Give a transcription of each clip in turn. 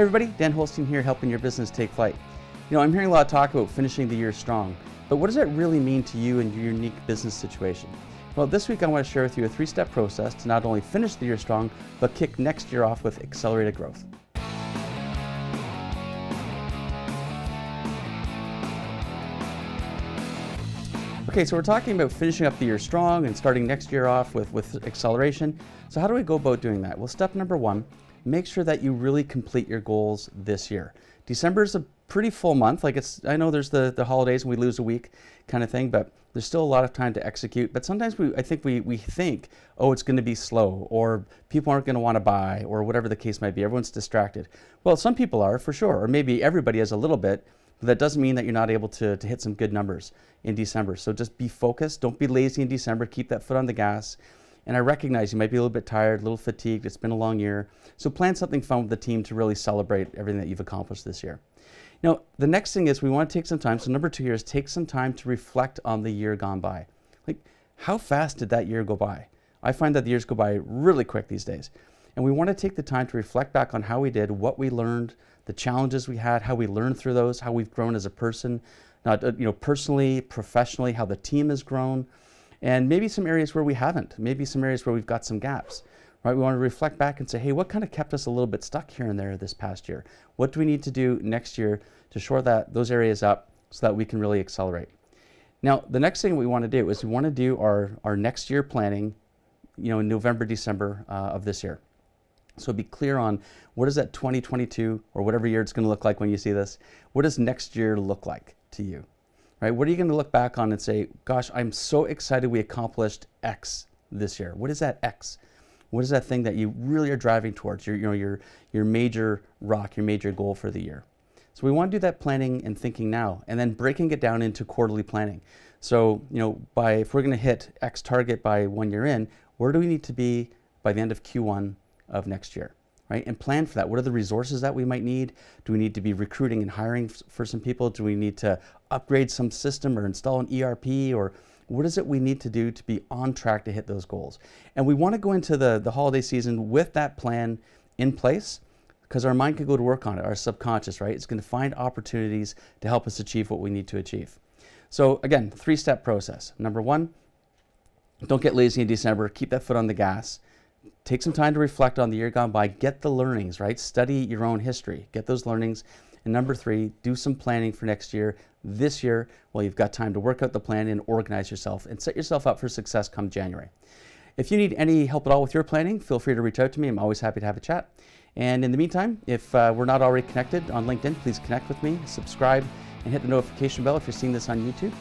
Hey everybody, Dan Holstein here helping your business take flight. You know, I'm hearing a lot of talk about finishing the year strong, but what does that really mean to you and your unique business situation? Well, this week I want to share with you a three-step process to not only finish the year strong, but kick next year off with accelerated growth. Okay, so we're talking about finishing up the year strong and starting next year off with, with acceleration. So how do we go about doing that? Well, step number one, make sure that you really complete your goals this year. December is a pretty full month. Like it's, I know there's the, the holidays and we lose a week kind of thing, but there's still a lot of time to execute. But sometimes we, I think we, we think, oh, it's going to be slow or people aren't going to want to buy or whatever the case might be. Everyone's distracted. Well, some people are for sure, or maybe everybody has a little bit, but that doesn't mean that you're not able to, to hit some good numbers in December. So just be focused. Don't be lazy in December. Keep that foot on the gas. And I recognize you might be a little bit tired, a little fatigued. It's been a long year. So plan something fun with the team to really celebrate everything that you've accomplished this year. Now, the next thing is we want to take some time. So number two here is take some time to reflect on the year gone by. Like, how fast did that year go by? I find that the years go by really quick these days. And we want to take the time to reflect back on how we did, what we learned, the challenges we had, how we learned through those, how we've grown as a person, not uh, you know personally, professionally, how the team has grown, and maybe some areas where we haven't, maybe some areas where we've got some gaps. Right? We want to reflect back and say, hey, what kind of kept us a little bit stuck here and there this past year? What do we need to do next year to shore that those areas up so that we can really accelerate? Now, the next thing we want to do is we want to do our, our next year planning, you know, in November, December uh, of this year. So be clear on what is that 2022 or whatever year it's going to look like when you see this. What does next year look like to you? Right? What are you going to look back on and say, gosh, I'm so excited we accomplished X this year. What is that X? What is that thing that you really are driving towards? Your, you know, your, your major rock, your major goal for the year. So we want to do that planning and thinking now, and then breaking it down into quarterly planning. So, you know, by if we're going to hit X target by one year in, where do we need to be by the end of Q1 of next year, right? And plan for that. What are the resources that we might need? Do we need to be recruiting and hiring for some people? Do we need to upgrade some system or install an ERP or what is it we need to do to be on track to hit those goals? And we want to go into the, the holiday season with that plan in place because our mind can go to work on it, our subconscious, right? It's going to find opportunities to help us achieve what we need to achieve. So again, three-step process. Number one, don't get lazy in December. Keep that foot on the gas take some time to reflect on the year gone by, get the learnings, right? Study your own history, get those learnings. And number three, do some planning for next year. This year, well, you've got time to work out the plan and organize yourself and set yourself up for success come January. If you need any help at all with your planning, feel free to reach out to me. I'm always happy to have a chat. And in the meantime, if uh, we're not already connected on LinkedIn, please connect with me, subscribe, and hit the notification bell if you're seeing this on YouTube.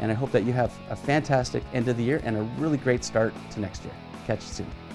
And I hope that you have a fantastic end of the year and a really great start to next year. Catch you soon.